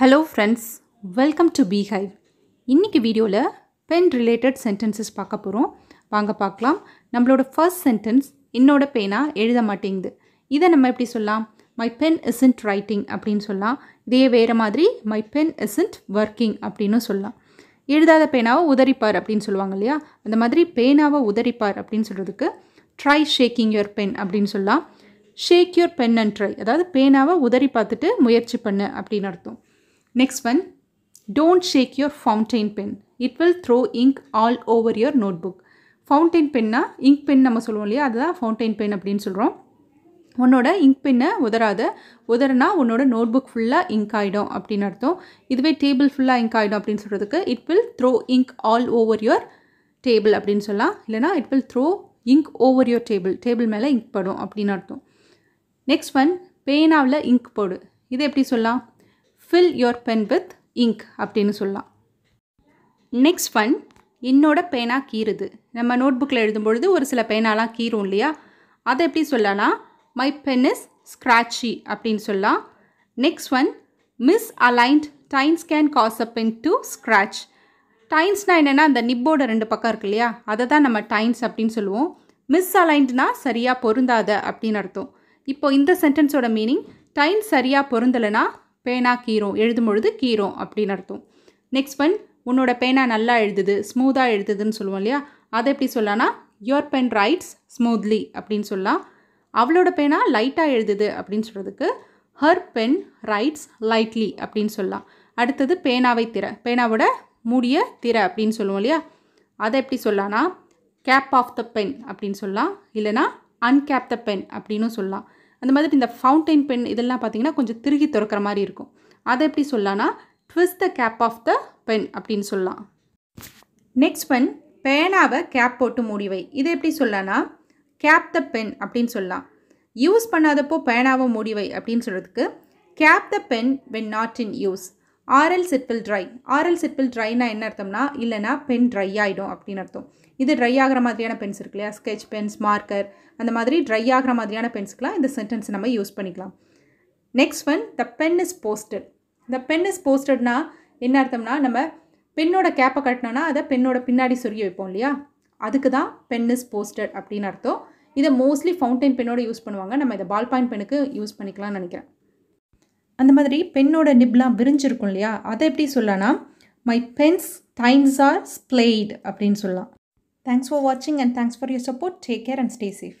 Hello friends welcome to B hive இன்றைக்கி வீடியோவில் pen related sentences பார்க்க போகிறோம் வாங்க பார்க்கலாம். நம்மளோட ஃபர்ஸ்ட் சென்டென்ஸ் என்னோட பேனா எழுத மாட்டேங்குது. இதை நம்ம எப்படி சொல்லலாம்? மை பென் இசன்ட் ரைட்டிங் அப்படின்னு சொல்லலாம். இதே வேறு மாதிரி மை பென் இசன்ட் ஒர்க்கிங் அப்படின்னு சொல்லலாம். எழுதாத பேனாவை உதறிப்பார் அப்படின்னு சொல்லுவாங்க இல்லையா? அந்த மாதிரி பேனாவை உதறிப்பார் அப்படின்னு சொல்கிறதுக்கு ட்ரை ஷேக்கிங் யுவர் பென் அப்படின்னு சொல்லலாம். Shake your pen and try அதாவது பேனாவை உதறி பார்த்துட்டு முயற்சி பண்ணு அப்படின்னு அர்த்தம். Next one don't shake your fountain pen it will throw ink all over your notebook fountain Penna ink pen நம்ம சொல்லுவோம் இல்லையா? அதுதான் ஃபவுண்டைன் பென் அப்படின்னு சொல்கிறோம் உன்னோட இங்க் பென்னை உதறாத உதறனா உன்னோட நோட் புக் ஃபுல்லாக இங்க் ஆகிடும் அப்படின்னு அர்த்தம். இதுவே டேபிள் ஃபுல்லாக இங்க் ஆகிடும் அப்படின்னு சொல்கிறதுக்கு it will throw ink all over your table அப்படின்னு சொல்லலாம். இல்லைனா it will throw ink over your table table மேலே இங்க் படும் அப்படின்னு அர்த்தம். நெக்ஸ்ட் ஒன் பேனாவில் இங்க் போடு. இது எப்படி சொல்லலாம்? Fill your pen with ink அப்படின்னு சொல்லலாம். நெக்ஸ்ட் ஒன் என்னோட பேனா கீறுது. நம்ம நோட் புக்கில் எழுதும் பொழுது ஒரு சில பேனாலாம் கீறும் இல்லையா? அதை எப்படி சொல்லலாம்? மை பென் இஸ் ஸ்க்ராட்சி அப்படின்னு சொல்லலாம். Next one misaligned tines can cause a pen to scratch டைன்ஸ்னால் என்னென்னா அந்த நிப்போட ரெண்டு பக்கம் இருக்கு இல்லையா? அதை தான் நம்ம டைன்ஸ் அப்படின்னு சொல்லுவோம். மிஸ் அலைன்ட்னா சரியாக பொருந்தாத அப்படின்னு அர்த்தம். இப்போ இந்த சென்டென்ஸோட மீனிங் டைன்ஸ் சரியாக பொருந்தலைன்னா பேனா கீரும் எழுதும் பொழுது கீரும் அப்படின்னு அர்த்தம். நெக்ஸ்ட் ஒன் உன்னோட பேனா நல்லா எழுதுது ஸ்மூத்தாக எழுதுதுன்னு சொல்லுவோம் இல்லையா? அதை எப்படி சொல்லலாம்னா யுவர் பென் ரைட்ஸ் ஸ்மூத்லி அப்படின்னு சொல்லலாம். அவளோட பேனா லைட்டாக எழுதுது அப்படின்னு சொல்கிறதுக்கு ஹர் பென் ரைட்ஸ் லைட்லி அப்படின்னு சொல்லலாம். அடுத்தது பேனாவை திற பேனாவோட மூடிய திற அப்படின்னு சொல்லுவோம் இல்லையா? அதை எப்படி சொல்லலாம்னா கேப் ஆஃப் த பென் அப்படின்னு சொல்லலாம். இல்லைனா அன்கேப் த பென் அப்படின்னு சொல்லலாம். அந்த மாதிரி இந்த ஃபவுண்டைன் பென் இதெல்லாம் பார்த்தீங்கன்னா கொஞ்சம் திருகி திறக்கிற மாதிரி இருக்கும். அதை எப்படி சொல்லலாம்னா twist the cap of the pen அப்படின்னு சொல்லலாம். நெக்ஸ்ட் பென் பேனாவை கேப் போட்டு மூடிவை இதை எப்படி சொல்லலாம்னா கேப் த பென் அப்படின்னு சொல்லலாம். யூஸ் பண்ணாதப்போ பேனாவை மூடிவை அப்படின்னு சொல்கிறதுக்கு cap the pen when not in use or else it will dry or else it will ட்ரைனா என்ன அர்த்தம்னா இல்லைனா பென் ட்ரை ஆகிடும் அப்படின்னு அர்த்தம். இது ட்ரை ஆகிற மாதிரியான பென்ஸ் இருக்கு இல்லையா? ஸ்கெச் பென்ஸ் மார்க்கர் அந்த மாதிரி ட்ரை ஆகிற மாதிரியான பென்ஸ்க்கெலாம் இந்த சென்டென்ஸ் நம்ம யூஸ் பண்ணிக்கலாம். Next one the pen is posted the pen is போஸ்டட்னா என்ன அர்த்தம்னா நம்ம பெண்ணோட கேப்பை கட்டினோன்னா அதை பெண்ணோட பின்னாடி சொருகி வைப்போம் இல்லையா? அதுக்கு தான் பென் இஸ் போஸ்டட் அப்படின்னு அர்த்தம். இதை மோஸ்ட்லி ஃபவுண்டைன் பெண்ணோட யூஸ் பண்ணுவாங்க. நம்ம இதை பால் பாயிண்ட் பெனுக்கு யூஸ் பண்ணிக்கலாம்னு நினைக்கிறேன். அந்த மாதிரி பெண்ணோட நிப்லாம் விரிஞ்சிருக்கும் இல்லையா? அதை எப்படி சொல்லலாம்னா my pens tines are splayed அப்படின்னு சொல்லலாம். தேங்க்ஸ் ஃபார் வாட்சிங் and thanks for your support take care and stay safe